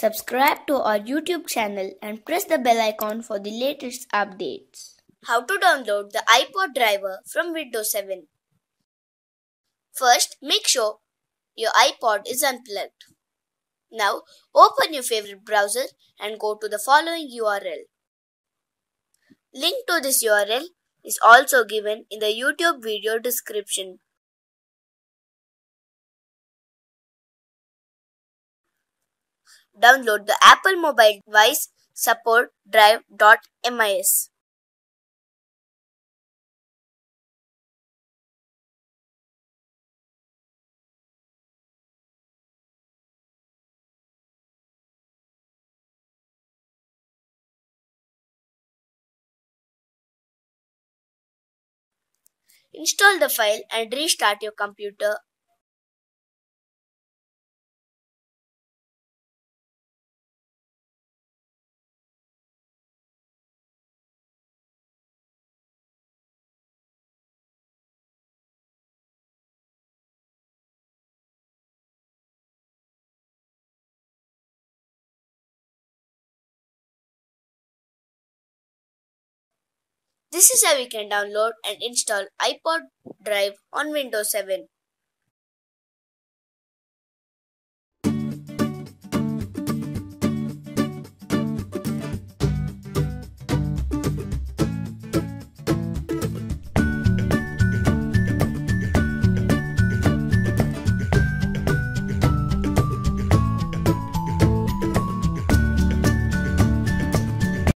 Subscribe to our YouTube channel and press the bell icon for the latest updates. How to download the iPod driver from Windows 7. First, make sure your iPod is unplugged. Now, open your favorite browser and go to the following URL. Link to this URL is also given in the YouTube video description. Download the Apple Mobile Device Support Drive.msi. Install the file and restart your computer. This is how we can download and install iPod Drive on Windows 7.